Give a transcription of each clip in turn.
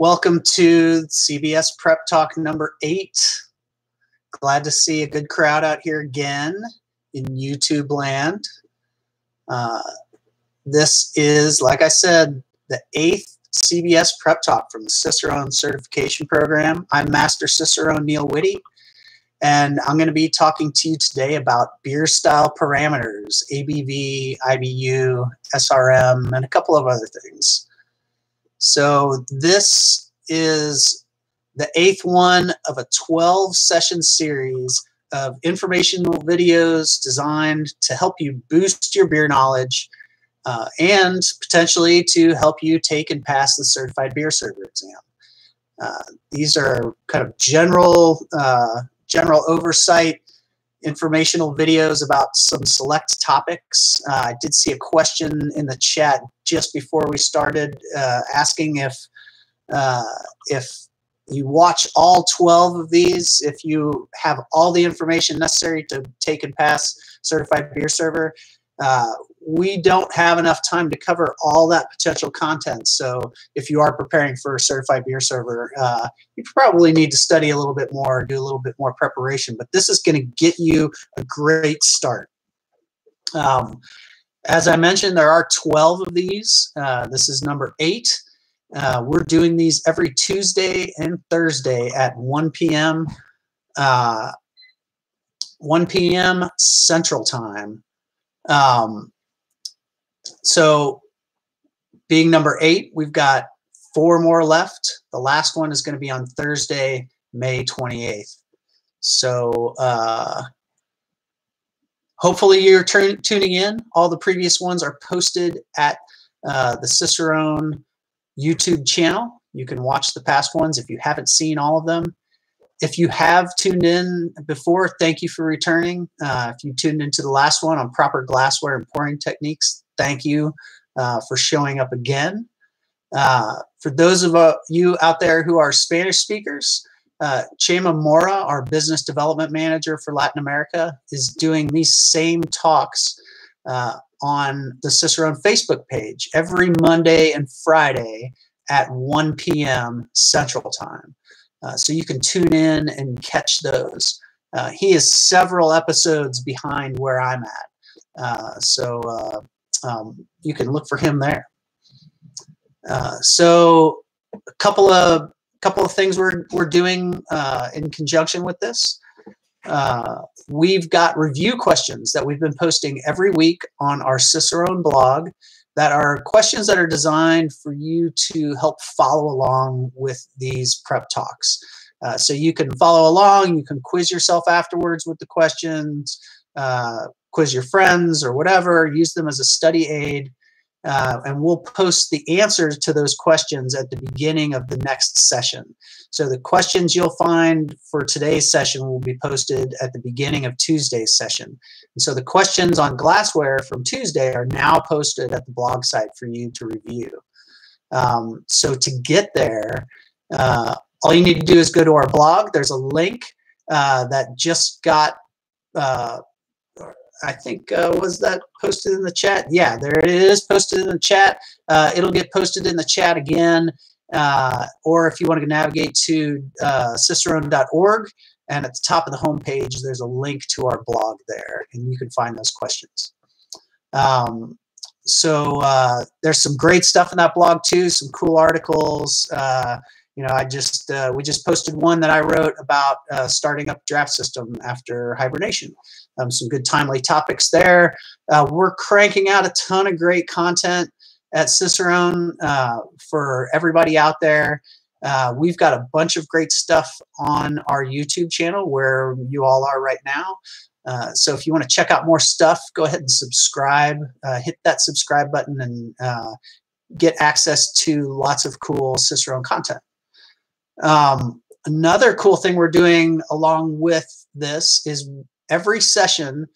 Welcome to CBS Prep Talk number eight. Glad to see a good crowd out here again in YouTube land. Uh, this is, like I said, the eighth CBS Prep Talk from the Cicerone Certification Program. I'm Master Cicerone Neil Witte, and I'm going to be talking to you today about beer style parameters, ABV, IBU, SRM, and a couple of other things. So this is the eighth one of a 12 session series of informational videos designed to help you boost your beer knowledge uh, and potentially to help you take and pass the certified beer server exam. Uh, these are kind of general uh, general oversight informational videos about some select topics. Uh, I did see a question in the chat just before we started uh, asking if uh, if you watch all 12 of these, if you have all the information necessary to take and pass certified beer server, uh, we don't have enough time to cover all that potential content. So if you are preparing for a certified beer server, uh, you probably need to study a little bit more, do a little bit more preparation. But this is going to get you a great start. Um, as I mentioned, there are 12 of these. Uh, this is number eight. Uh, we're doing these every Tuesday and Thursday at 1 p.m. Uh, 1 p.m. Central Time. Um, so, being number eight, we've got four more left. The last one is going to be on Thursday, May 28th. So, uh, hopefully, you're tuning in. All the previous ones are posted at uh, the Cicerone YouTube channel. You can watch the past ones if you haven't seen all of them. If you have tuned in before, thank you for returning. Uh, if you tuned into the last one on proper glassware and pouring techniques, thank you uh, for showing up again. Uh, for those of uh, you out there who are Spanish speakers, uh, Chema Mora, our business development manager for Latin America, is doing these same talks uh, on the Cicerone Facebook page every Monday and Friday at 1 p.m. Central Time. Uh, so you can tune in and catch those. Uh, he is several episodes behind where I'm at. So um, you can look for him there. Uh, so a couple of couple of things we're we're doing uh, in conjunction with this. Uh, we've got review questions that we've been posting every week on our Cicerone blog that are questions that are designed for you to help follow along with these prep talks. Uh, so you can follow along, you can quiz yourself afterwards with the questions, uh, quiz your friends or whatever, use them as a study aid. Uh, and we'll post the answers to those questions at the beginning of the next session. So the questions you'll find for today's session will be posted at the beginning of Tuesday's session. And so the questions on glassware from Tuesday are now posted at the blog site for you to review. Um, so to get there, uh, all you need to do is go to our blog. There's a link uh, that just got uh, I think uh, was that posted in the chat? Yeah, there it is posted in the chat. Uh, it'll get posted in the chat again. Uh, or if you want to navigate to uh, cicerone.org, and at the top of the homepage, there's a link to our blog there, and you can find those questions. Um, so uh, there's some great stuff in that blog too, some cool articles. Uh, you know, I just we just posted one that I wrote about starting up draft system after hibernation. Um, some good timely topics there. Uh, we're cranking out a ton of great content at Cicerone uh, for everybody out there. Uh, we've got a bunch of great stuff on our YouTube channel where you all are right now. Uh, so if you want to check out more stuff, go ahead and subscribe. hit that subscribe button and get access to lots of cool Cicerone content. Um, another cool thing we're doing along with this is every session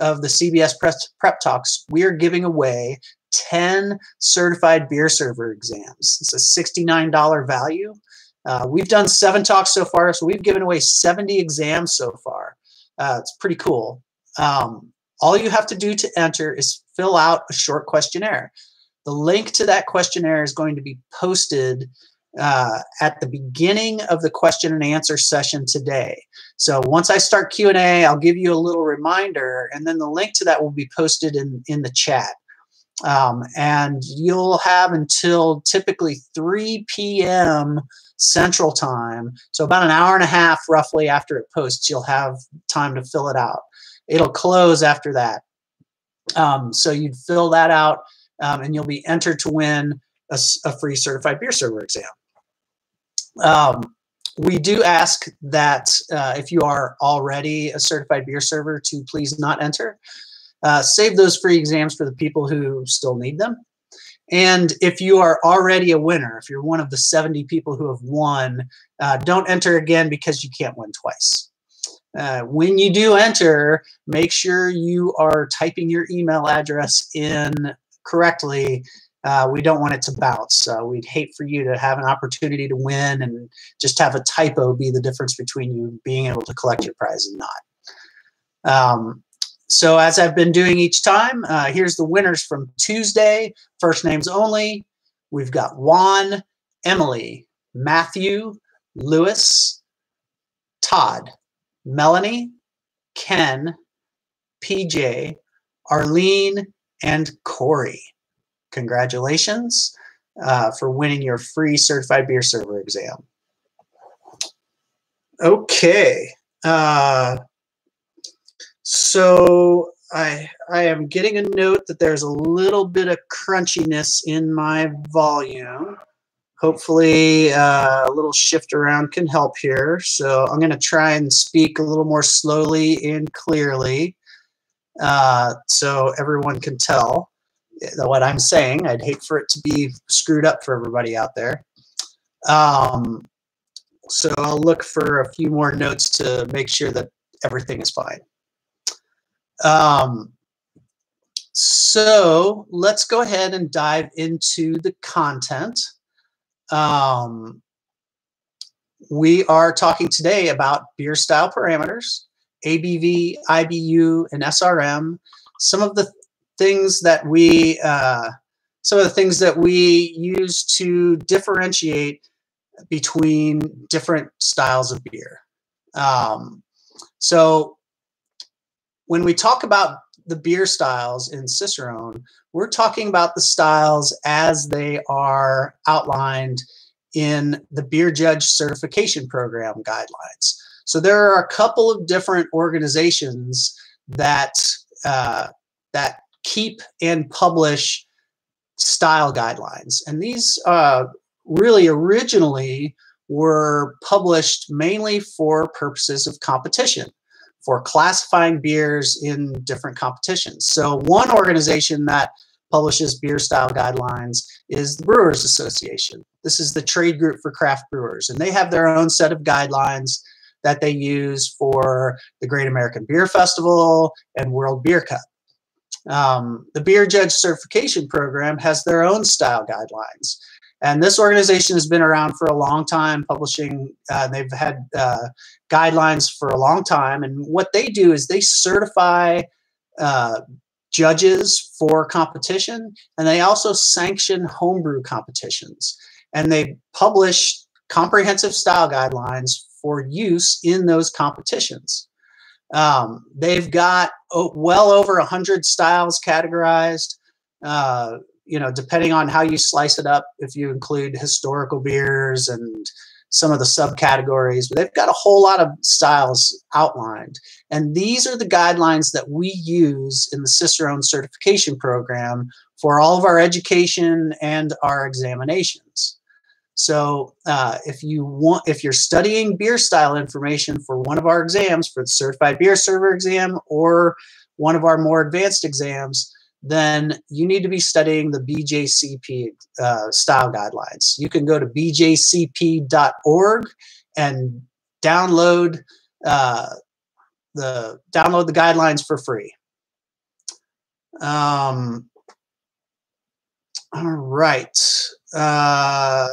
of the CBS Prep, Talks, we are giving away 10 certified beer server exams. It's a $69 value. Uh, we've done seven talks so far, so we've given away 70 exams so far. Uh, it's pretty cool. Um, all you have to do to enter is fill out a short questionnaire. The link to that questionnaire is going to be posted uh, at the beginning of the question and answer session today. So once I start Q&A, I'll give you a little reminder, and then the link to that will be posted in, in the chat. Um, and you'll have until typically 3 p.m. Central Time, so about an hour and a half roughly after it posts, you'll have time to fill it out. It'll close after that. Um, so you'd fill that out, um, and you'll be entered to win a, a free certified beer server exam. Um, we do ask that uh, if you are already a certified beer server to please not enter. Uh, save those free exams for the people who still need them. And if you are already a winner, if you're one of the 70 people who have won, uh, don't enter again because you can't win twice. Uh, when you do enter, make sure you are typing your email address in correctly uh, we don't want it to bounce. So we'd hate for you to have an opportunity to win and just have a typo be the difference between you being able to collect your prize and not. Um, so as I've been doing each time, uh, here's the winners from Tuesday. First names only. We've got Juan, Emily, Matthew, Lewis, Todd, Melanie, Ken, PJ, Arlene, and Corey congratulations uh, for winning your free certified beer server exam. Okay. Uh, so I I am getting a note that there's a little bit of crunchiness in my volume. Hopefully, uh, a little shift around can help here. So I'm going to try and speak a little more slowly and clearly uh, so everyone can tell what I'm saying. I'd hate for it to be screwed up for everybody out there. Um, so I'll look for a few more notes to make sure that everything is fine. Um, so let's go ahead and dive into the content. Um, we are talking today about beer style parameters, ABV, IBU, and SRM, some of the things that we uh, some of the things that we use to differentiate between different styles of beer. Um, so when we talk about the beer styles in Cicerone, we're talking about the styles as they are outlined in the Beer Judge Certification Program guidelines. So there are a couple of different organizations that uh, that keep and publish style guidelines. And these uh, really originally were published mainly for purposes of competition, for classifying beers in different competitions. So, one organization that publishes beer style guidelines is the Brewers Association. This is the trade group for craft brewers, and they have their own set of guidelines that they use for the Great American Beer Festival and World Beer Cup. Um, the Beer Judge Certification Program has their own style guidelines. And this organization has been around for a long time, publishing, uh, they've had uh, guidelines for a long time. And what they do is they certify uh, judges for competition, and they also sanction homebrew competitions. And they publish comprehensive style guidelines for use in those competitions. Um, they've got well over a hundred styles categorized. Uh, you know, depending on how you slice it up, if you include historical beers and some of the subcategories, but they've got a whole lot of styles outlined. And these are the guidelines that we use in the Cicerone certification program for all of our education and our examinations. So uh, if you want, if you're studying beer style information for one of our exams, for the certified beer server exam or one of our more advanced exams, then you need to be studying the BJCP uh, style guidelines. You can go to bjcp.org and download uh, the download the guidelines for free. Um, all right. Uh,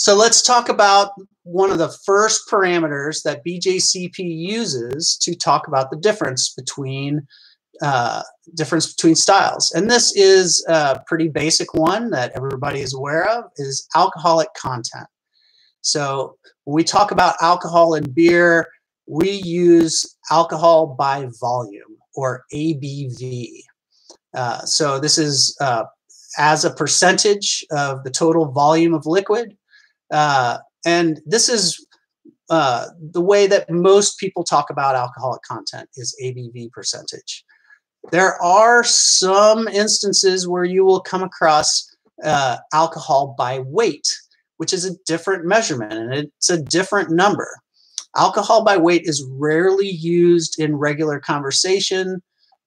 so let's talk about one of the first parameters that BJCP uses to talk about the difference between uh, difference between styles. And this is a pretty basic one that everybody is aware of is alcoholic content. So when we talk about alcohol in beer, we use alcohol by volume or ABV. Uh, so this is uh, as a percentage of the total volume of liquid. Uh, and this is uh, the way that most people talk about alcoholic content is ABV percentage. There are some instances where you will come across uh, alcohol by weight, which is a different measurement and it's a different number. Alcohol by weight is rarely used in regular conversation,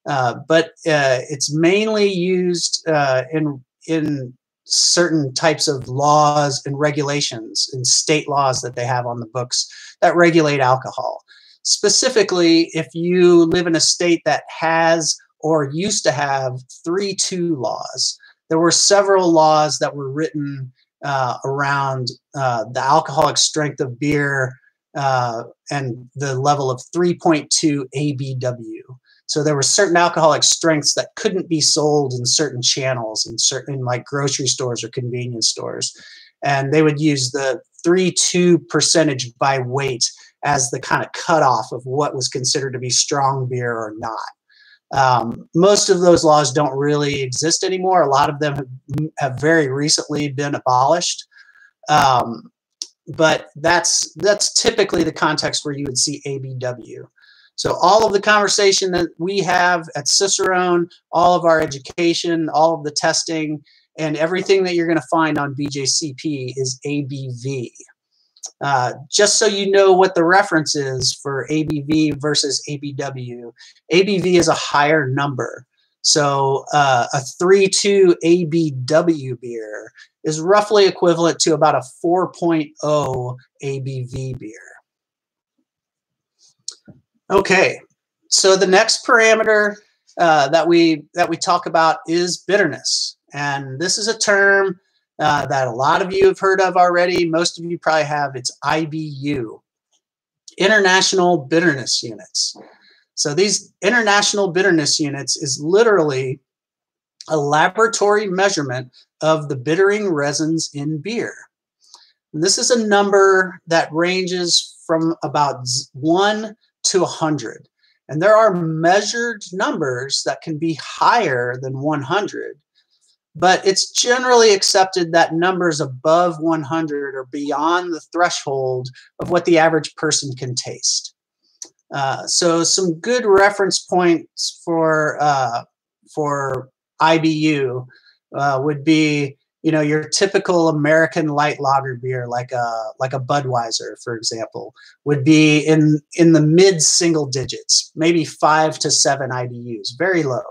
uh, but uh, it's mainly used uh, in in certain types of laws and regulations and state laws that they have on the books that regulate alcohol. Specifically, if you live in a state that has or used to have 3 2 laws, there were several laws that were written uh, around uh, the alcoholic strength of beer uh, and the level of 3.2 ABW. So there were certain alcoholic strengths that couldn't be sold in certain channels in certain like grocery stores or convenience stores. And they would use the 3-2 percentage by weight as the kind of cutoff of what was considered to be strong beer or not. Um, most of those laws don't really exist anymore. A lot of them have, have very recently been abolished. Um, but that's that's typically the context where you would see ABW. So all of the conversation that we have at Cicerone, all of our education, all of the testing, and everything that you're going to find on BJCP is ABV. Uh, just so you know what the reference is for ABV versus ABW, ABV is a higher number. So uh, a 3.2 ABW beer is roughly equivalent to about a 4.0 ABV beer. Okay, so the next parameter uh, that we that we talk about is bitterness, and this is a term uh, that a lot of you have heard of already. Most of you probably have. It's IBU, International Bitterness Units. So these international bitterness units is literally a laboratory measurement of the bittering resins in beer. And this is a number that ranges from about 1 to 100. And there are measured numbers that can be higher than 100, but it's generally accepted that numbers above 100 are beyond the threshold of what the average person can taste. Uh, so some good reference points for uh, for IBU uh, would be you know your typical American light lager beer, like a like a Budweiser, for example, would be in in the mid single digits, maybe five to seven IBUs, very low.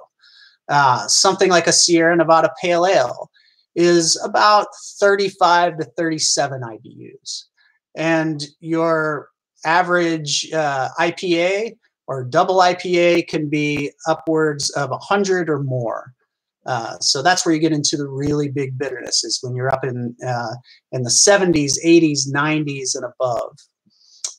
Uh, something like a Sierra Nevada Pale Ale is about 35 to 37 IBUs, and your average uh, IPA or double IPA can be upwards of 100 or more. Uh, so that's where you get into the really big bitternesses when you're up in uh, in the 70s, 80s, 90s, and above.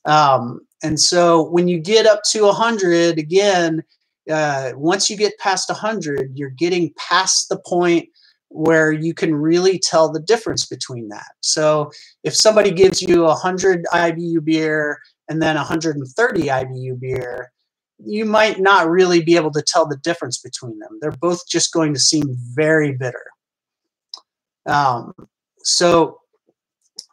Um, and so when you get up to 100, again, uh, once you get past 100, you're getting past the point where you can really tell the difference between that. So if somebody gives you a 100 IBU beer and then 130 IBU beer, you might not really be able to tell the difference between them. They're both just going to seem very bitter. Um, so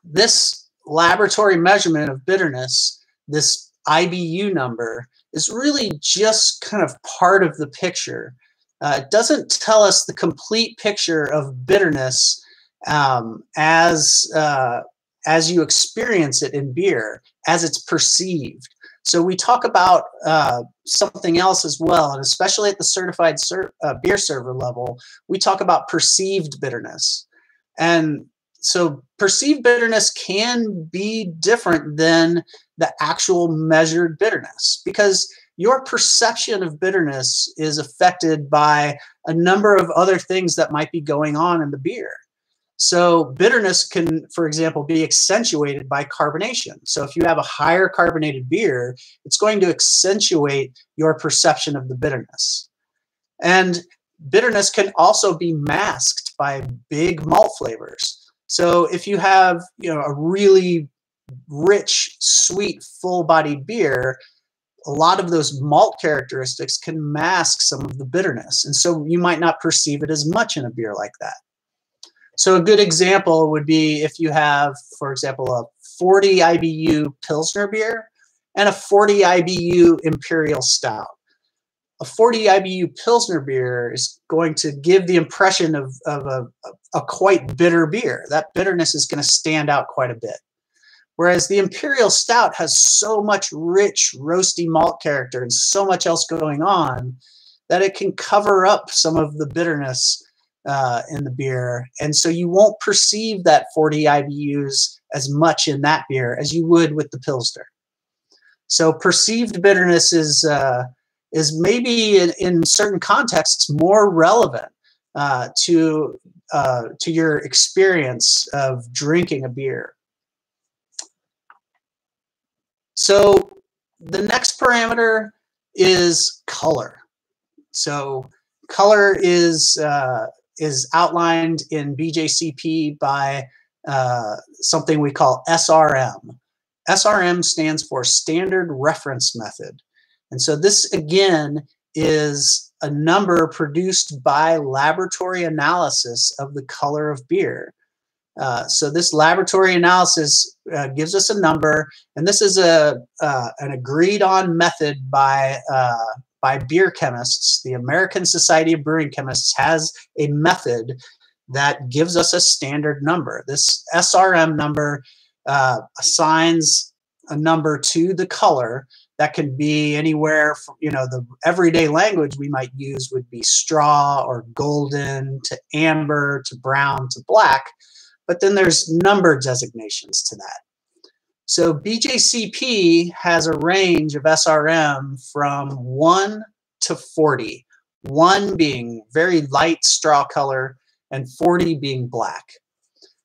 this laboratory measurement of bitterness, this IBU number, is really just kind of part of the picture. Uh, it doesn't tell us the complete picture of bitterness um, as uh, as you experience it in beer, as it's perceived. So we talk about uh, something else as well, and especially at the certified ser uh, beer server level, we talk about perceived bitterness. And so perceived bitterness can be different than the actual measured bitterness because your perception of bitterness is affected by a number of other things that might be going on in the beer. So bitterness can, for example, be accentuated by carbonation. So if you have a higher carbonated beer, it's going to accentuate your perception of the bitterness. And bitterness can also be masked by big malt flavors. So if you have, you know, a really rich, sweet, full-bodied beer, a lot of those malt characteristics can mask some of the bitterness. And so you might not perceive it as much in a beer like that. So a good example would be if you have, for example, a 40 IBU Pilsner beer and a 40 IBU Imperial Stout. A 40 IBU Pilsner beer is going to give the impression of, of a, a quite bitter beer. That bitterness is going to stand out quite a bit. Whereas the Imperial Stout has so much rich, roasty malt character and so much else going on that it can cover up some of the bitterness uh, in the beer. And so you won't perceive that 40 IBUs as much in that beer as you would with the Pilsner. So perceived bitterness is, uh, is maybe in, in, certain contexts more relevant uh, to, uh, to your experience of drinking a beer. So the next parameter is color. So color is uh, is outlined in BJCP by uh, something we call SRM. SRM stands for Standard Reference Method. And so this again is a number produced by laboratory analysis of the color of beer. Uh, so this laboratory analysis uh, gives us a number, and this is a uh, an agreed on method by uh, by beer chemists. The American Society of Brewing Chemists has a method that gives us a standard number. This SRM number uh, assigns a number to the color that can be anywhere from, you know, the everyday language we might use would be straw or golden to amber to brown to black but then there's number designations to that. So BJCP has a range of SRM from 1 to 40, 1 being very light straw color and 40 being black.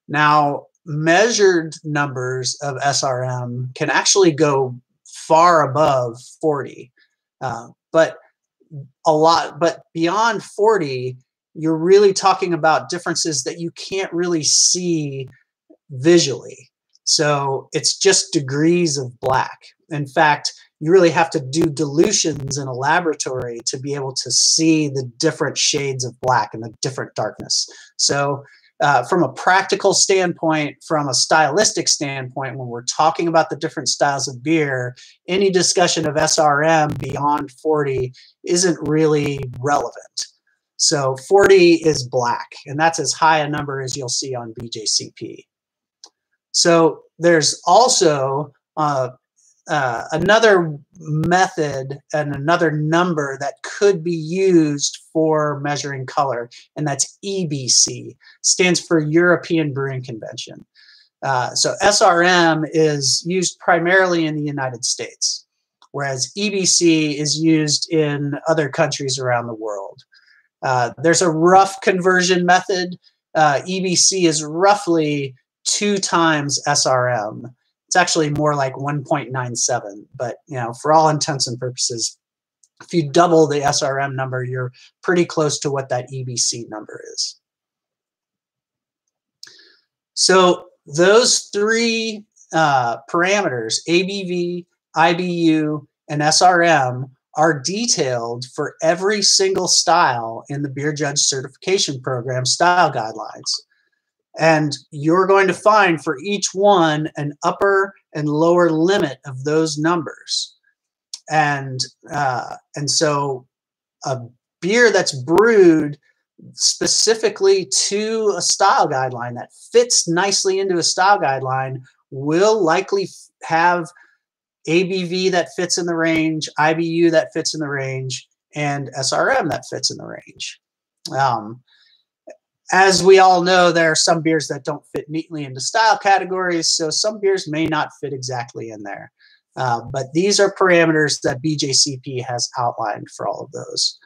Now, measured numbers of SRM can actually go far above 40, uh, but a lot, but beyond 40, you're really talking about differences that you can't really see visually. So it's just degrees of black. In fact, you really have to do dilutions in a laboratory to be able to see the different shades of black and the different darkness. So uh, from a practical standpoint, from a stylistic standpoint, when we're talking about the different styles of beer, any discussion of SRM beyond 40 isn't really relevant. So 40 is black, and that's as high a number as you'll see on BJCP. So there's also uh, uh, another method and another number that could be used for measuring color, and that's EBC, stands for European Brewing Convention. Uh, so SRM is used primarily in the United States, whereas EBC is used in other countries around the world. Uh, there's a rough conversion method. Uh, EBC is roughly two times SRM. It's actually more like 1.97, but you know, for all intents and purposes, if you double the SRM number, you're pretty close to what that EBC number is. So those three uh, parameters, ABV, IBU, and SRM, are detailed for every single style in the Beer Judge Certification Program style guidelines. And you're going to find for each one an upper and lower limit of those numbers. And uh, and so a beer that's brewed specifically to a style guideline that fits nicely into a style guideline will likely have ABV that fits in the range, IBU that fits in the range, and SRM that fits in the range. Um, as we all know, there are some beers that don't fit neatly into style categories, so some beers may not fit exactly in there. Uh, but these are parameters that BJCP has outlined for all of those.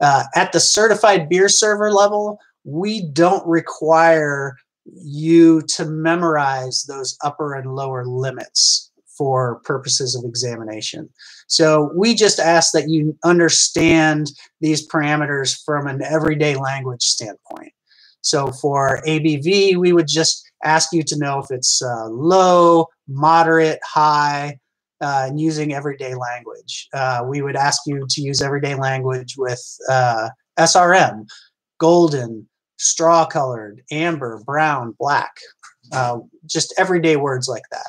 Uh, at the certified beer server level, we don't require you to memorize those upper and lower limits for purposes of examination. So we just ask that you understand these parameters from an everyday language standpoint. So for ABV, we would just ask you to know if it's uh, low, moderate, high, uh, and using everyday language. Uh, we would ask you to use everyday language with uh, SRM, golden, straw colored, amber, brown, black, uh, just everyday words like that.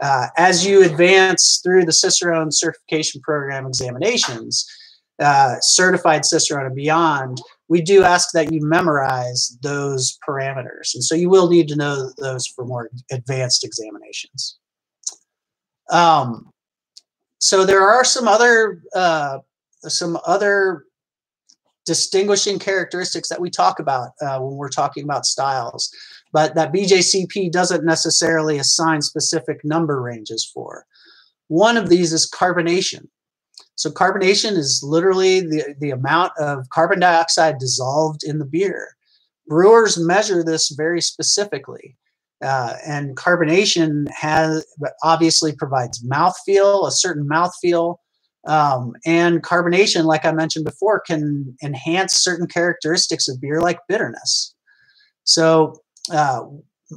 Uh, as you advance through the Cicerone certification program examinations, certified Cicerone and beyond, we do ask that you memorize those parameters. And so you will need to know those for more advanced examinations. Um, so there are some other uh, some other distinguishing characteristics that we talk about uh, when we're talking about styles, but that BJCP doesn't necessarily assign specific number ranges for. One of these is carbonation. So carbonation is literally the, the amount of carbon dioxide dissolved in the beer. Brewers measure this very specifically. Uh, and carbonation has obviously provides mouthfeel, a certain mouthfeel. Um, and carbonation, like I mentioned before, can enhance certain characteristics of beer, like bitterness. So, uh,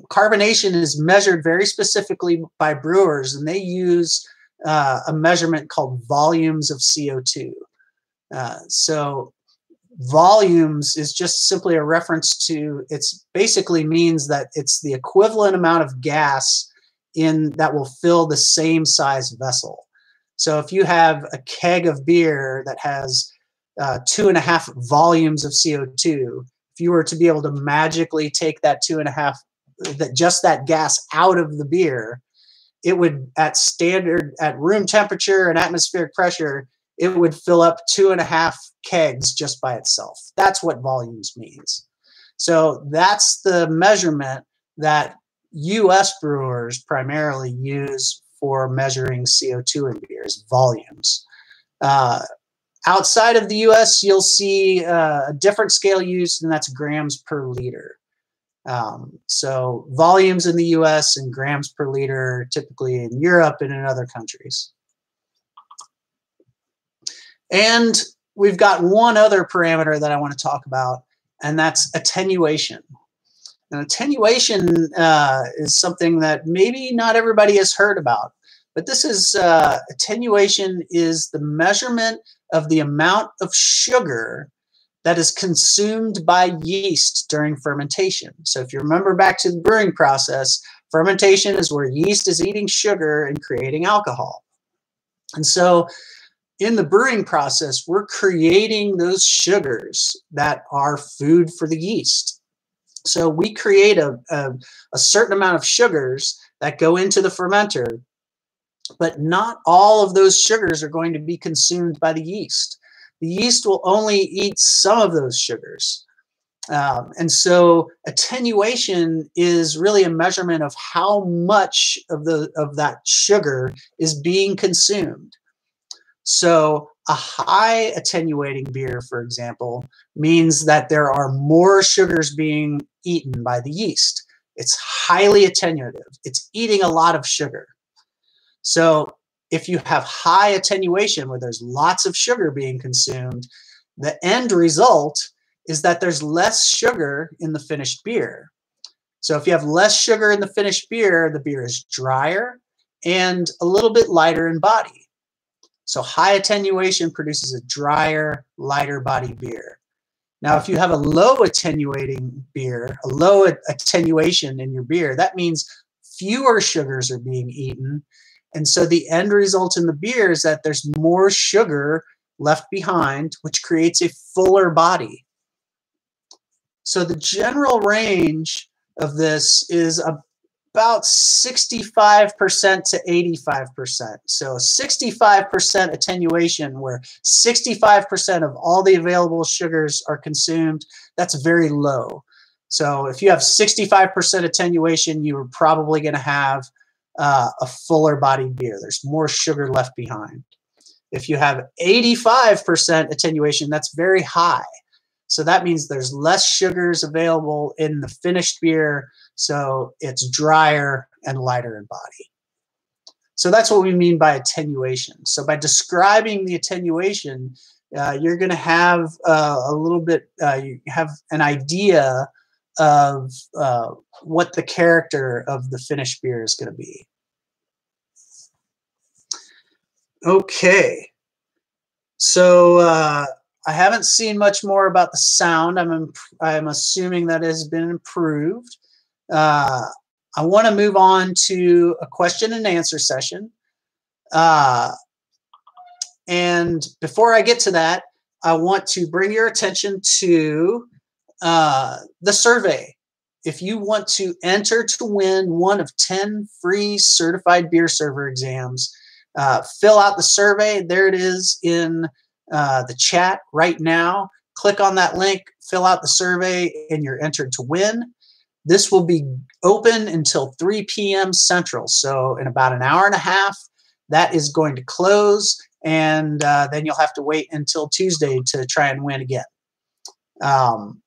carbonation is measured very specifically by brewers, and they use uh, a measurement called volumes of CO2. Uh, so, volumes is just simply a reference to it's basically means that it's the equivalent amount of gas in that will fill the same size vessel so if you have a keg of beer that has uh, two and a half volumes of co2 if you were to be able to magically take that two and a half that just that gas out of the beer it would at standard at room temperature and atmospheric pressure it would fill up two and a half kegs just by itself. That's what volumes means. So that's the measurement that US brewers primarily use for measuring CO2 in beers, volumes. Uh, outside of the US, you'll see uh, a different scale used, and that's grams per liter. Um, so volumes in the US and grams per liter typically in Europe and in other countries. And we've got one other parameter that I want to talk about, and that's attenuation. And attenuation uh, is something that maybe not everybody has heard about, but this is uh, attenuation is the measurement of the amount of sugar that is consumed by yeast during fermentation. So if you remember back to the brewing process, fermentation is where yeast is eating sugar and creating alcohol. And so in the brewing process, we're creating those sugars that are food for the yeast. So we create a, a, a, certain amount of sugars that go into the fermenter, but not all of those sugars are going to be consumed by the yeast. The yeast will only eat some of those sugars. Um, and so attenuation is really a measurement of how much of the of that sugar is being consumed. So, a high attenuating beer, for example, means that there are more sugars being eaten by the yeast. It's highly attenuative, it's eating a lot of sugar. So, if you have high attenuation where there's lots of sugar being consumed, the end result is that there's less sugar in the finished beer. So, if you have less sugar in the finished beer, the beer is drier and a little bit lighter in body. So high attenuation produces a drier, lighter body beer. Now, if you have a low attenuating beer, a low attenuation in your beer, that means fewer sugars are being eaten. And so the end result in the beer is that there's more sugar left behind, which creates a fuller body. So the general range of this is about 65% to 85%. So 65% attenuation, where 65% of all the available sugars are consumed, that's very low. So if you have 65% attenuation, you're probably going to have uh, a fuller bodied beer. There's more sugar left behind. If you have 85% attenuation, that's very high. So that means there's less sugars available in the finished beer so it's drier and lighter in body. So that's what we mean by attenuation. So by describing the attenuation, uh, you're going to have uh, a little bit, uh, you have an idea of uh, what the character of the finished beer is going to be. Okay. So uh, I haven't seen much more about the sound. I'm I'm assuming that has been improved. Uh, I want to move on to a question and answer session. Uh, and before I get to that, I want to bring your attention to uh, the survey. If you want to enter to win one of 10 free certified beer server exams, uh, fill out the survey. There it is in uh, the chat right now. Click on that link, fill out the survey, and you're entered to win. This will be open until 3 p.m. Central. So, in about an hour and a half, that is going to close. And uh, then you'll have to wait until Tuesday to try and win again. Um,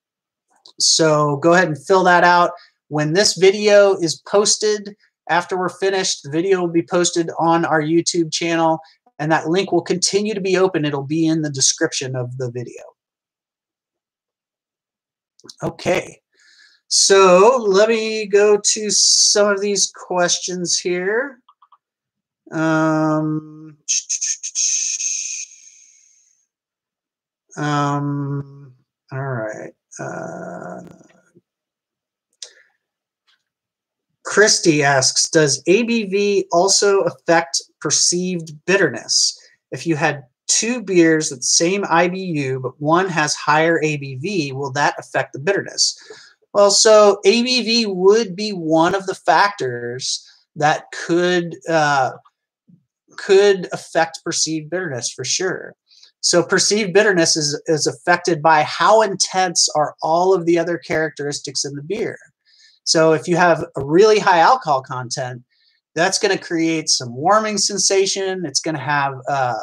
so, go ahead and fill that out. When this video is posted, after we're finished, the video will be posted on our YouTube channel, and that link will continue to be open. It'll be in the description of the video. Okay. So let me go to some of these questions here. Um, um, all right. Uh, Christy asks, does ABV also affect perceived bitterness? If you had two beers with the same IBU, but one has higher ABV, will that affect the bitterness? Well, so ABV would be one of the factors that could uh, could affect perceived bitterness for sure. So perceived bitterness is, is affected by how intense are all of the other characteristics in the beer. So if you have a really high alcohol content, that's going to create some warming sensation. It's going to have uh,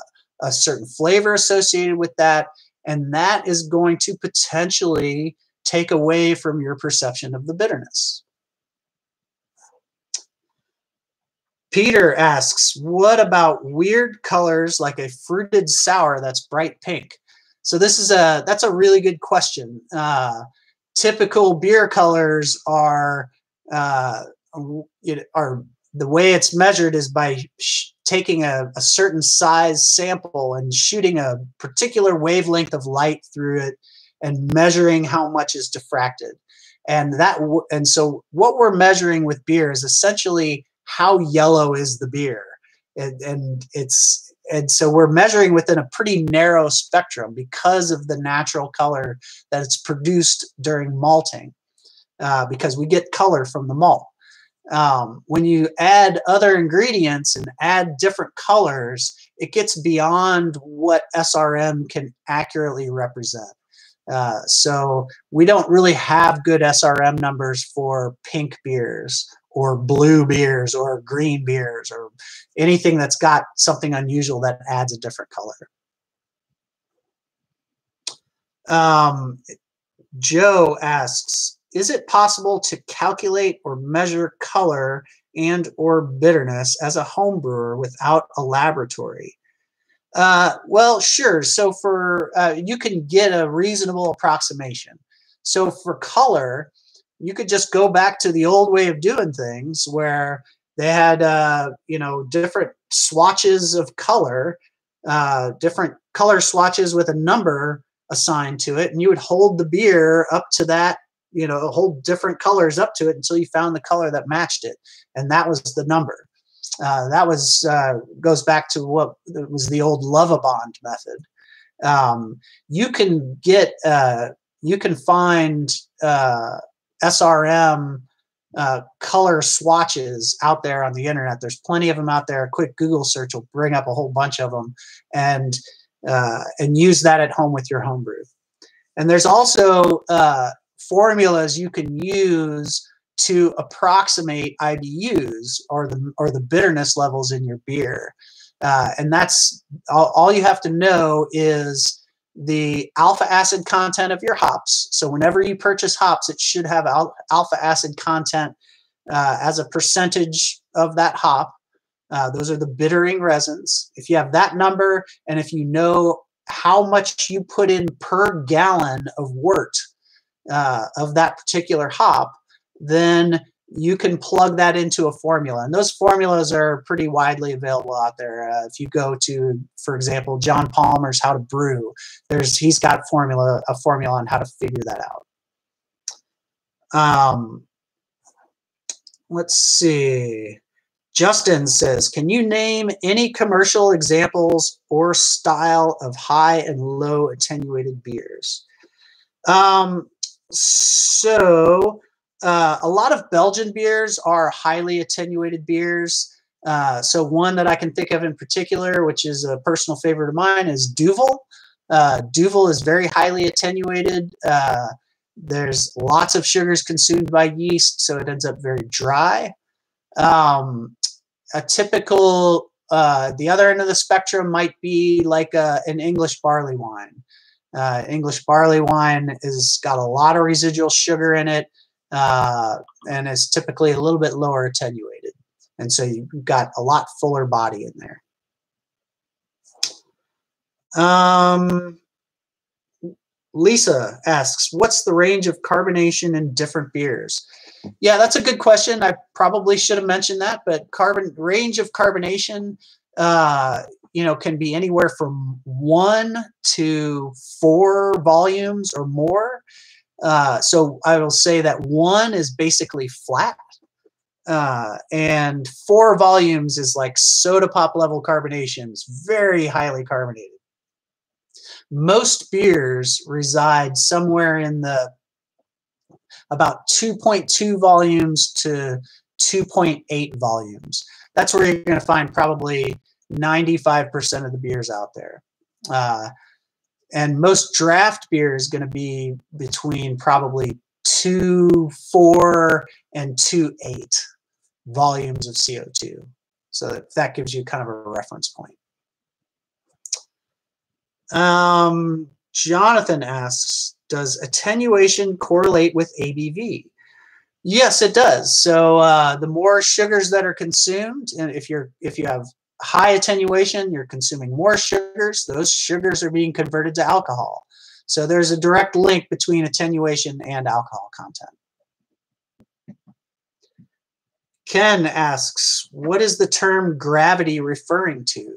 a certain flavor associated with that. And that is going to potentially take away from your perception of the bitterness. Peter asks, what about weird colors like a fruited sour that's bright pink? So this is a that's a really good question. Uh, typical beer colors are uh, are the way it's measured is by taking a, a, certain size sample and shooting a particular wavelength of light through it and measuring how much is diffracted. And that and so what we're measuring with beer is essentially how yellow is the beer. And, and it's and so we're measuring within a pretty narrow spectrum because of the natural color that it's produced during malting uh, because we get color from the malt um, when you add other ingredients and add different colors it gets beyond what srm can accurately represent uh, so we don't really have good SRM numbers for pink beers or blue beers or green beers or anything that's got something unusual that adds a different color. Um, Joe asks, is it possible to calculate or measure color and or bitterness as a home brewer without a laboratory? Uh, well, sure. So for uh, you can get a reasonable approximation. So for color, you could just go back to the old way of doing things, where they had uh, you know different swatches of color, uh, different color swatches with a number assigned to it, and you would hold the beer up to that you know hold different colors up to it until you found the color that matched it, and that was the number. Uh, that was uh, goes back to what was the old Lovibond method. Um, you can get uh, you can find uh, SRM uh, color swatches out there on the internet. There's plenty of them out there. A quick Google search will bring up a whole bunch of them, and uh, and use that at home with your homebrew. And there's also formulas you can use to approximate IBUs or the or the bitterness levels in your beer. Uh, and that's all, all, you have to know is the alpha acid content of your hops. So whenever you purchase hops, it should have al alpha acid content uh, as a percentage of that hop. Uh, those are the bittering resins. If you have that number, and if you know how much you put in per gallon of wort uh, of that particular hop, then you can plug that into a formula. And those formulas are pretty widely available out there. Uh, if you go to, for example, John Palmer's How to Brew, there's he's got formula a formula on how to figure that out. Um, let's see. Justin says, can you name any commercial examples or style of high and low attenuated beers? Um, so uh, a lot of Belgian beers are highly attenuated beers. Uh, so one that I can think of in particular, which is a personal favorite of mine, is Duvel. Uh, Duvel is very highly attenuated. Uh, there's lots of sugars consumed by yeast, so it ends up very dry. Um, a typical, uh, the other end of the spectrum might be like a, an English barley wine. Uh, English barley wine has got a lot of residual sugar in it uh, and is typically a little bit lower attenuated. And so you've got a lot fuller body in there. Um, Lisa asks, what's the range of carbonation in different beers? Yeah, that's a good question. I probably should have mentioned that, but carbon range of carbonation, uh, you know, can be anywhere from one to four volumes or more. Uh, so I will say that one is basically flat, uh, and four volumes is like soda pop level carbonations, very highly carbonated. Most beers reside somewhere in the about 2.2 volumes to 2.8 volumes. That's where you're going to find probably 95% of the beers out there. Uh, and most draft beer is going to be between probably two four and two eight volumes of CO2. So that gives you kind of a reference point. Um, Jonathan asks, does attenuation correlate with ABV? Yes, it does. So uh, the more sugars that are consumed, and if you're if you have high attenuation, you're consuming more sugars. Those sugars are being converted to alcohol. So there's a direct link between attenuation and alcohol content. Ken asks, what is the term gravity referring to?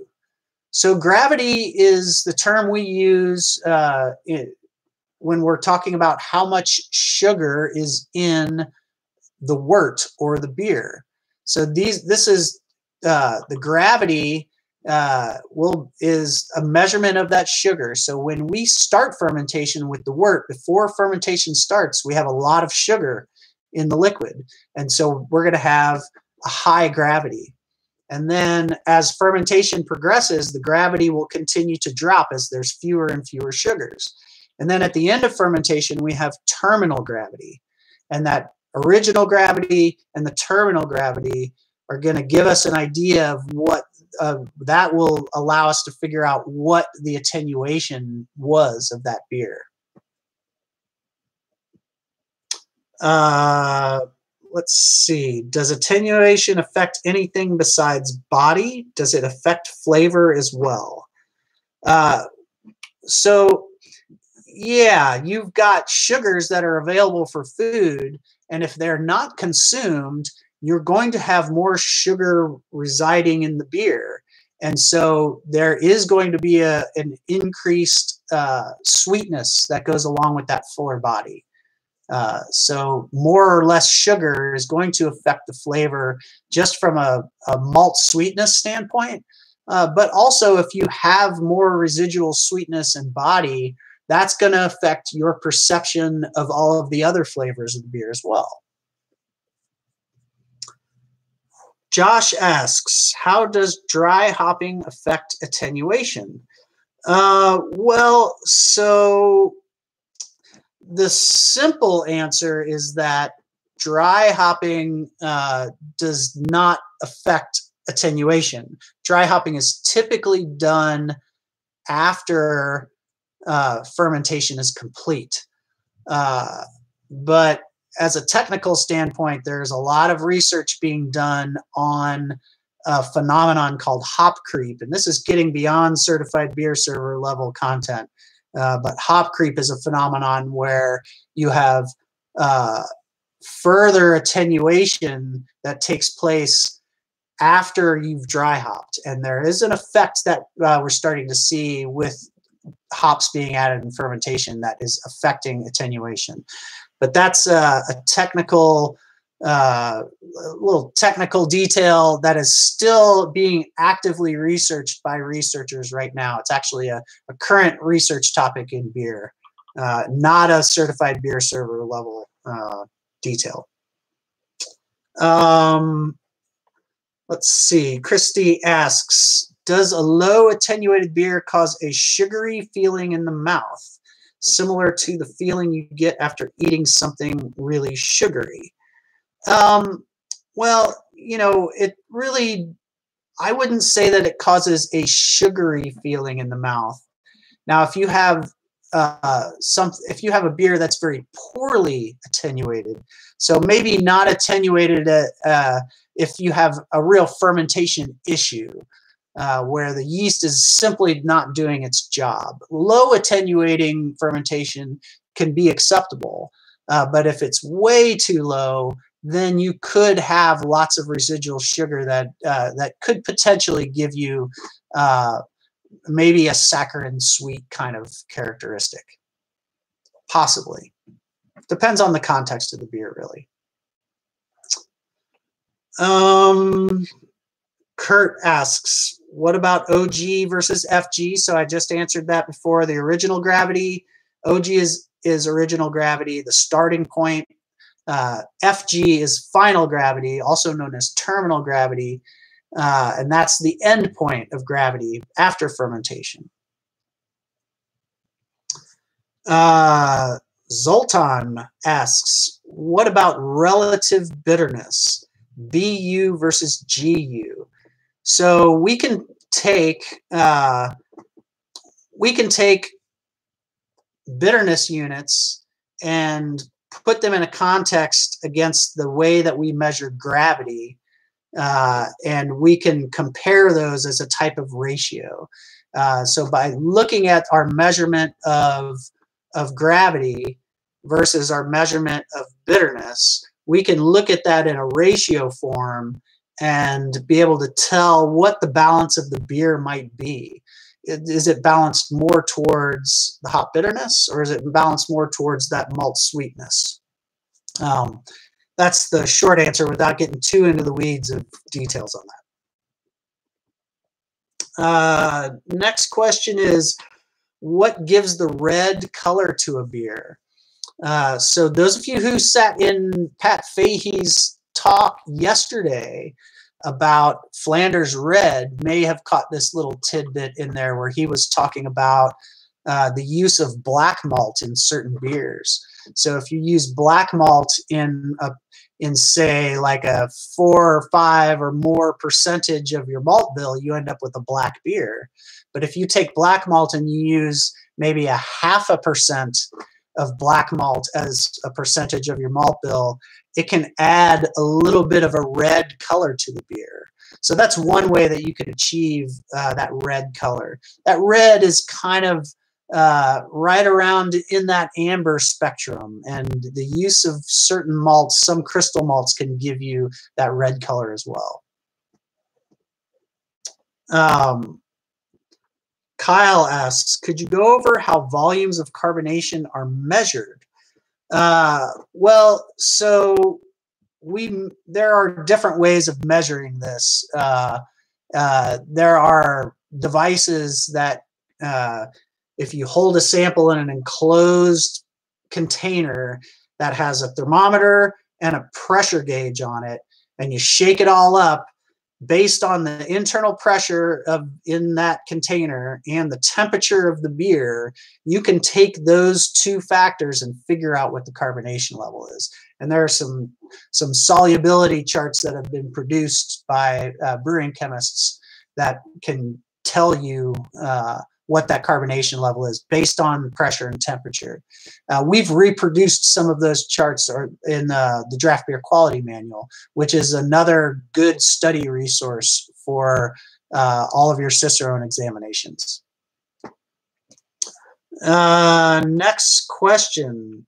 So gravity is the term we use uh, when we're talking about how much sugar is in the wort or the beer. So these this is uh, the gravity uh, will is a measurement of that sugar. So when we start fermentation with the wort, before fermentation starts, we have a lot of sugar in the liquid, and so we're going to have a high gravity. And then as fermentation progresses, the gravity will continue to drop as there's fewer and fewer sugars. And then at the end of fermentation, we have terminal gravity. And that original gravity and the terminal gravity are going to give us an idea of what uh, that will allow us to figure out what the attenuation was of that beer. Uh, let's see. Does attenuation affect anything besides body? Does it affect flavor as well? Uh, so, yeah, you've got sugars that are available for food, and if they're not consumed, you're going to have more sugar residing in the beer. And so there is going to be a, an increased uh, sweetness that goes along with that fuller body. Uh, so more or less sugar is going to affect the flavor just from a, a malt sweetness standpoint. Uh, but also if you have more residual sweetness and body, that's going to affect your perception of all of the other flavors of the beer as well. Josh asks, how does dry hopping affect attenuation? Uh, well, so the simple answer is that dry hopping uh, does not affect attenuation. Dry hopping is typically done after uh, fermentation is complete. Uh, but as a technical standpoint, there's a lot of research being done on a phenomenon called hop creep, and this is getting beyond certified beer server level content. Uh, but hop creep is a phenomenon where you have uh, further attenuation that takes place after you've dry hopped. And there is an effect that uh, we're starting to see with hops being added in fermentation that is affecting attenuation. But that's uh, a technical, uh, little technical detail that is still being actively researched by researchers right now. It's actually a, a current research topic in beer, uh, not a certified beer server level uh, detail. Um, let's see. Christy asks, does a low attenuated beer cause a sugary feeling in the mouth, similar to the feeling you get after eating something really sugary? Um, well, you know, it really, I wouldn't say that it causes a sugary feeling in the mouth. Now, if you have uh, some, if you have a beer that's very poorly attenuated, so maybe not attenuated uh, uh if you have a real fermentation issue, uh, where the yeast is simply not doing its job. Low attenuating fermentation can be acceptable, uh, but if it's way too low, then you could have lots of residual sugar that uh, that could potentially give you uh, maybe a saccharine sweet kind of characteristic. Possibly. Depends on the context of the beer, really. Um, Kurt asks, what about OG versus FG? So I just answered that before. The original gravity, OG is is original gravity, the starting point. Uh, FG is final gravity, also known as terminal gravity, uh, and that's the end point of gravity after fermentation. Uh, Zoltan asks, what about relative bitterness, BU versus GU? So we can take uh, we can take bitterness units and put them in a context against the way that we measure gravity, uh, and we can compare those as a type of ratio. Uh, so by looking at our measurement of of gravity versus our measurement of bitterness, we can look at that in a ratio form and be able to tell what the balance of the beer might be. Is it balanced more towards the hop bitterness or is it balanced more towards that malt sweetness? Um, that's the short answer without getting too into the weeds of details on that. Uh, next question is what gives the red color to a beer? Uh, so those of you who sat in Pat Fahey's talk yesterday about Flanders Red may have caught this little tidbit in there where he was talking about uh, the use of black malt in certain beers. So if you use black malt in a in say like a four or five or more percentage of your malt bill, you end up with a black beer. But if you take black malt and you use maybe a half a percent of black malt as a percentage of your malt bill, it can add a little bit of a red color to the beer. So that's one way that you can achieve uh, that red color. That red is kind of uh, right around in that amber spectrum, and the use of certain malts, some crystal malts, can give you that red color as well. Um, Kyle asks, could you go over how volumes of carbonation are measured? Uh, well, so we there are different ways of measuring this. Uh, uh, there are devices that uh, if you hold a sample in an enclosed container that has a thermometer and a pressure gauge on it, and you shake it all up, based on the internal pressure of in that container and the temperature of the beer you can take those two factors and figure out what the carbonation level is. And there are some some solubility charts that have been produced by uh, brewing chemists that can tell you uh, what that carbonation level is based on pressure and temperature. Uh, we've reproduced some of those charts in uh, the Draft Beer Quality Manual, which is another good study resource for uh, all of your Cicerone examinations. Uh, next question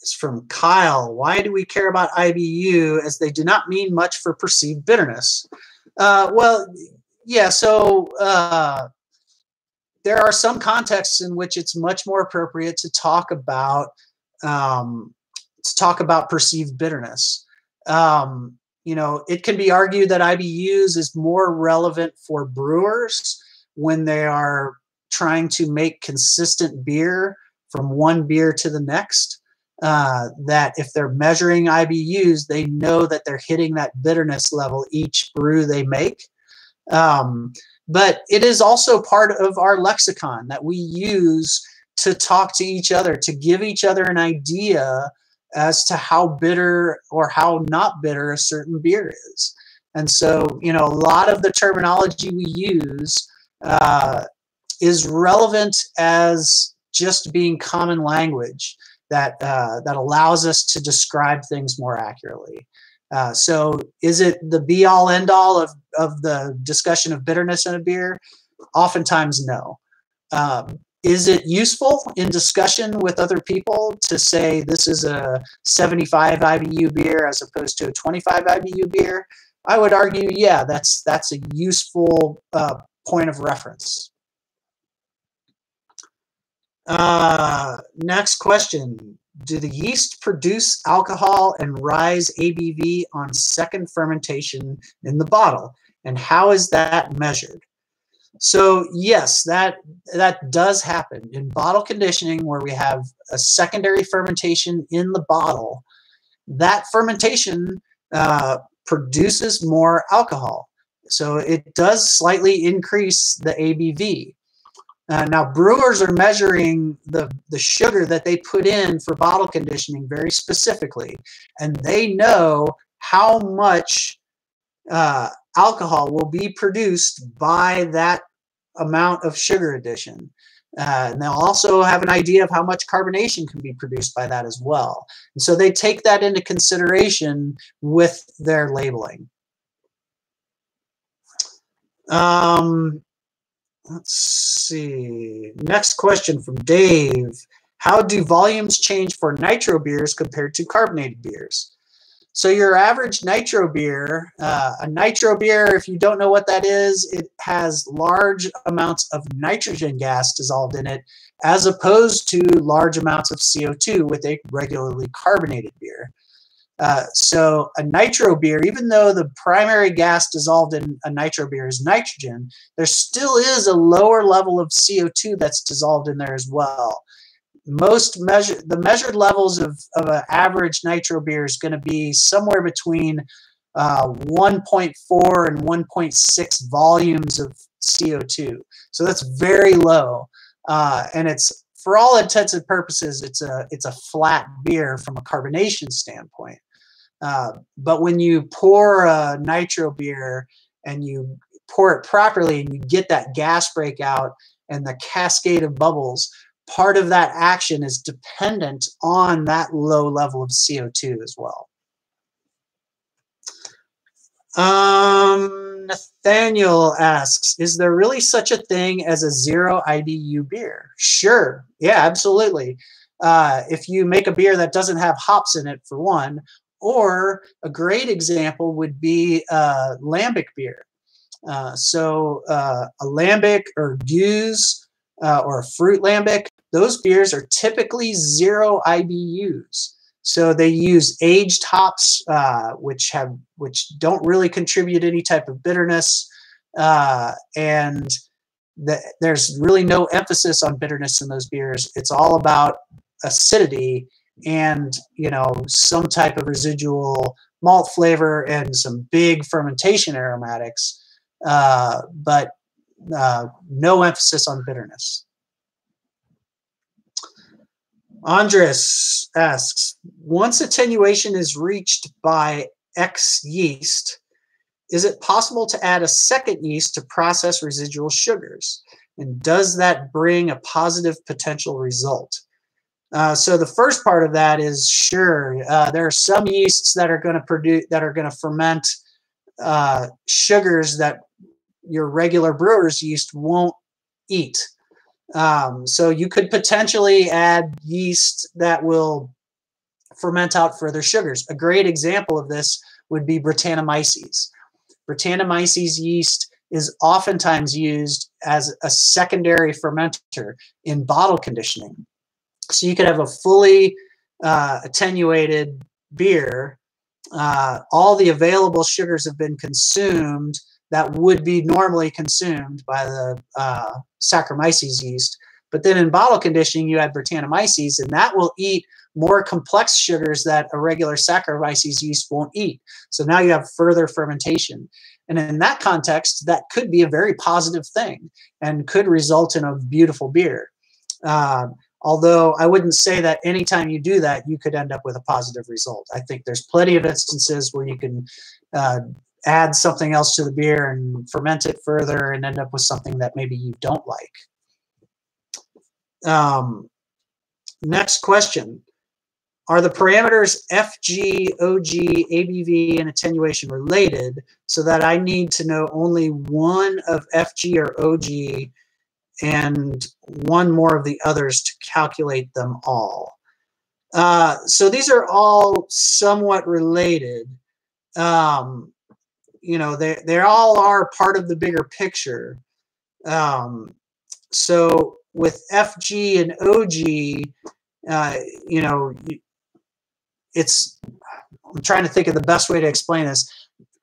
is from Kyle. Why do we care about IBU as they do not mean much for perceived bitterness? Uh, well, yeah, so uh, there are some contexts in which it's much more appropriate to talk about um, to talk about perceived bitterness. Um, you know, it can be argued that IBUs is more relevant for brewers when they are trying to make consistent beer from one beer to the next. Uh, that if they're measuring IBUs, they know that they're hitting that bitterness level each brew they make. Um, but it is also part of our lexicon that we use to talk to each other, to give each other an idea as to how bitter or how not bitter a certain beer is. And so, you know, a lot of the terminology we use uh, is relevant as just being common language that uh, that allows us to describe things more accurately. Uh, so, is it the be all end all of of the discussion of bitterness in a beer? Oftentimes, no. Um, is it useful in discussion with other people to say this is a 75 IBU beer as opposed to a 25 IBU beer? I would argue, yeah, that's that's a useful uh, point of reference. Uh, next question. Do the yeast produce alcohol and rise ABV on second fermentation in the bottle? And how is that measured? So yes, that that does happen in bottle conditioning where we have a secondary fermentation in the bottle. That fermentation uh, produces more alcohol, so it does slightly increase the ABV. Uh, now brewers are measuring the the sugar that they put in for bottle conditioning very specifically, and they know how much uh, alcohol will be produced by that amount of sugar addition. Uh, and they'll also have an idea of how much carbonation can be produced by that as well. And so they take that into consideration with their labeling. Um, let's see. Next question from Dave. How do volumes change for nitro beers compared to carbonated beers? So your average nitro beer, uh, a nitro beer, if you don't know what that is, it has large amounts of nitrogen gas dissolved in it, as opposed to large amounts of CO2 with a regularly carbonated beer. Uh, so a nitro beer, even though the primary gas dissolved in a nitro beer is nitrogen, there still is a lower level of CO2 that's dissolved in there as well most measure the measured levels of, of an average nitro beer is going to be somewhere between uh, 1.4 and 1.6 volumes of CO2. So that's very low, uh, and it's for all intents and purposes, it's a it's a flat beer from a carbonation standpoint. Uh, but when you pour a nitro beer and you pour it properly and you get that gas breakout and the cascade of bubbles, part of that action is dependent on that low level of CO2 as well. Um, Nathaniel asks, is there really such a thing as a zero IBU beer? Sure. Yeah, absolutely. Uh, if you make a beer that doesn't have hops in it, for one, or a great example would be uh, lambic beer. Uh, so uh, a lambic or gueuze uh, or a fruit lambic, those beers are typically zero IBUs. So they use aged hops, uh, which have which don't really contribute any type of bitterness, uh, and the, there's really no emphasis on bitterness in those beers. It's all about acidity and you know some type of residual malt flavor and some big fermentation aromatics, uh, but uh, no emphasis on bitterness. Andres asks, once attenuation is reached by X yeast, is it possible to add a second yeast to process residual sugars? And does that bring a positive potential result? Uh, so the first part of that is sure. Uh, there are some yeasts that are going to produce that are going to ferment uh, sugars that your regular brewer's yeast won't eat. Um, so you could potentially add yeast that will ferment out further sugars. A great example of this would be Brettanomyces. Brettanomyces yeast is oftentimes used as a secondary fermenter in bottle conditioning. So you could have a fully uh, attenuated beer. Uh, all the available sugars have been consumed that would be normally consumed by the uh, Saccharomyces yeast. But then in bottle conditioning, you add Brettanomyces, and that will eat more complex sugars that a regular Saccharomyces yeast won't eat. So now you have further fermentation. And in that context, that could be a very positive thing and could result in a beautiful beer. Uh, although I wouldn't say that anytime you do that, you could end up with a positive result. I think there's plenty of instances where you can uh, add something else to the beer and ferment it further and end up with something that maybe you don't like. Um, next question. Are the parameters FG, OG, ABV, and attenuation related so that I need to know only one of FG or OG and one more of the others to calculate them all? Uh, so these are all somewhat related. Um, you know, they, they all are part of the bigger picture. Um, so with FG and OG, uh, you know, it's I'm trying to think of the best way to explain this.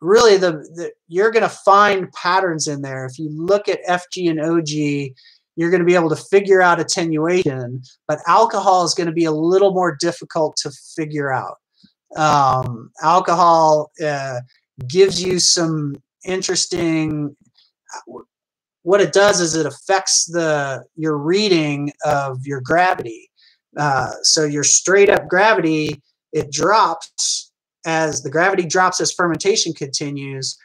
Really, the, the you're going to find patterns in there. If you look at FG and OG, you're going to be able to figure out attenuation, but alcohol is going to be a little more difficult to figure out. Um, alcohol uh, gives you some interesting. What it does is it affects the your reading of your gravity. Uh, so your straight up gravity it drops as the gravity drops as fermentation continues,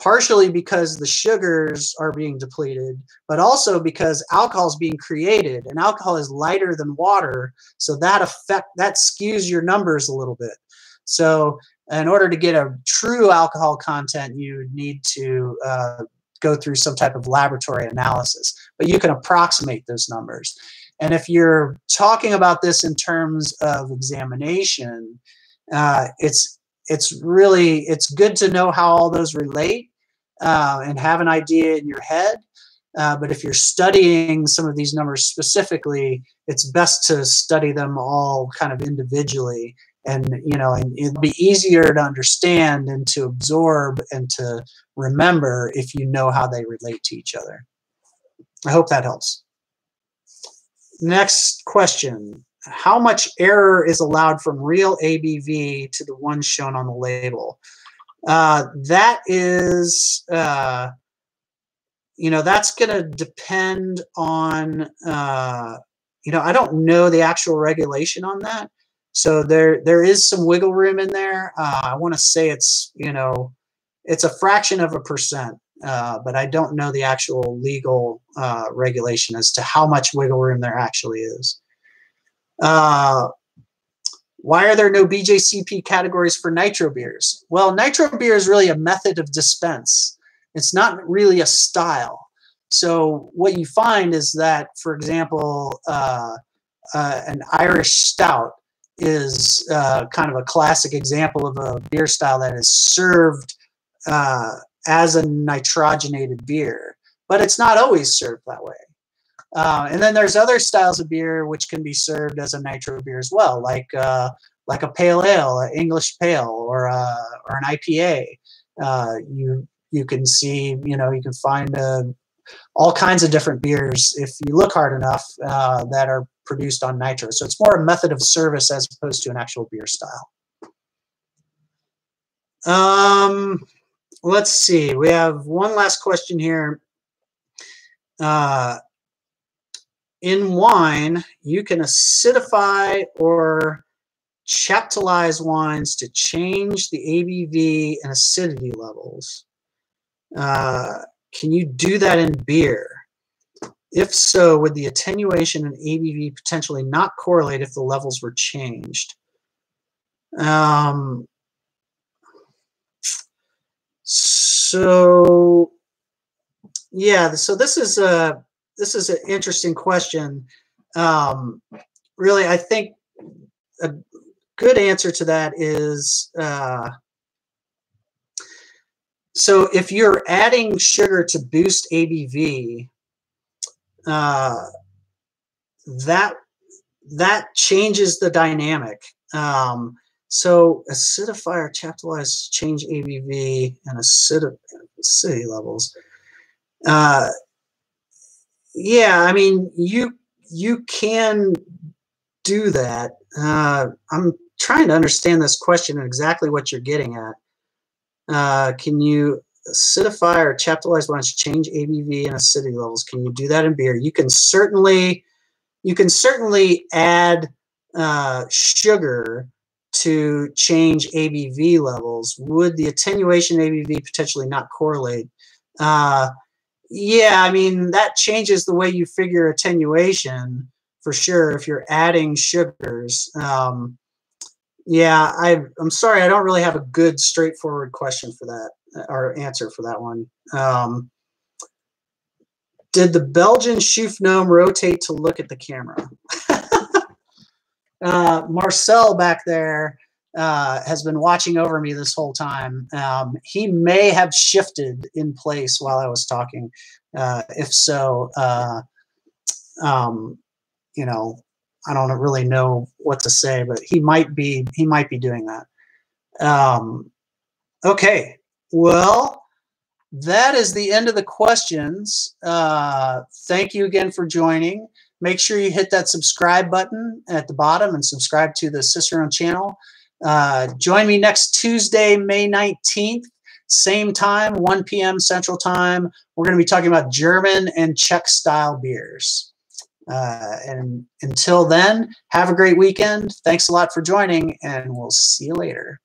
partially because the sugars are being depleted, but also because alcohol is being created, and alcohol is lighter than water, so that effect that skews your numbers a little bit. So, in order to get a true alcohol content, you need to uh, go through some type of laboratory analysis, but you can approximate those numbers. And if you're talking about this in terms of examination, uh, it's it's really it's good to know how all those relate uh, and have an idea in your head. Uh, but if you're studying some of these numbers specifically, it's best to study them all kind of individually, and you know, and it'd be easier to understand and to absorb and to remember if you know how they relate to each other. I hope that helps. Next question. How much error is allowed from real ABV to the one shown on the label? Uh, that is, uh, you know, that's going to depend on, uh, you know, I don't know the actual regulation on that. So there, there is some wiggle room in there. Uh, I want to say it's, you know, it's a fraction of a percent. Uh, but I don't know the actual legal uh, regulation as to how much wiggle room there actually is. Uh, why are there no BJCP categories for nitro beers? Well, nitro beer is really a method of dispense. It's not really a style. So what you find is that, for example, uh, uh, an Irish stout is kind of a classic example of a beer style that is served uh, as a nitrogenated beer, but it's not always served that way. Uh, and then there's other styles of beer which can be served as a nitro beer as well, like uh, like a pale ale, an English pale, or uh, or an IPA. Uh, you you can see, you know, you can find uh, all kinds of different beers if you look hard enough uh, that are produced on nitro. So it's more a method of service as opposed to an actual beer style. Um, let's see. We have one last question here. Uh, in wine, you can acidify or chaptalize wines to change the ABV and acidity levels. Uh, can you do that in beer? If so, would the attenuation and ABV potentially not correlate if the levels were changed? Um, so yeah, so this is a this is an interesting question. Um, really, I think a good answer to that is uh, so if you're adding sugar to boost ABV, uh, that that changes the dynamic. Um, so acidifier or chaptalize change ABV and acidity levels. Uh, yeah, I mean you you can do that. Uh, I'm trying to understand this question and exactly what you're getting at. Uh, can you acidify or chaptalize wines change ABV and acidity levels? Can you do that in beer? You can certainly you can certainly add uh, sugar to change ABV levels. Would the attenuation ABV potentially not correlate? Uh, yeah, I mean, that changes the way you figure attenuation for sure if you're adding sugars. Um, yeah, I, I'm sorry, I don't really have a good straightforward question for that or answer for that one. Um, did the Belgian Chouffe gnome rotate to look at the camera? uh, Marcel back there uh, has been watching over me this whole time. Um, he may have shifted in place while I was talking. Uh, if so, uh, um, you know, I don't really know what to say, but he might be he might be doing that. Um, okay, well, that is the end of the questions. Uh, thank you again for joining. Make sure you hit that subscribe button at the bottom and subscribe to the Cicerone channel. Uh, join me next Tuesday, May 19th, same time, 1 p.m. Central Time. We're going to be talking about German and Czech style beers. Uh, and until then, have a great weekend. Thanks a lot for joining, and we'll see you later.